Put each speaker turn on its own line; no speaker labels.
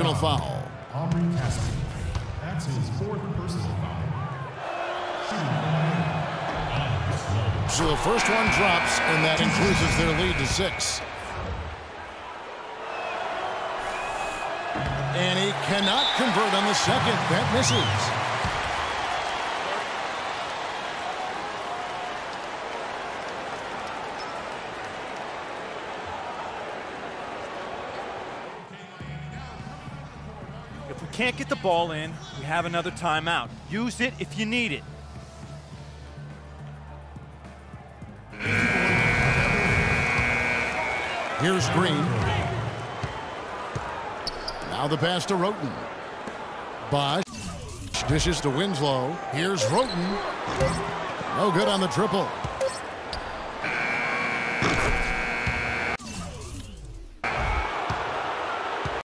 Personal foul.
Aubrey Cassidy. That's his fourth personal foul.
So the first one drops, and that increases their lead to six. And he cannot convert on the second. That misses.
If we can't get the ball in, we have another timeout. Use it if you need it.
Here's Green. Now the pass to Roten. Bosh dishes to Winslow. Here's Roten. No good on the triple.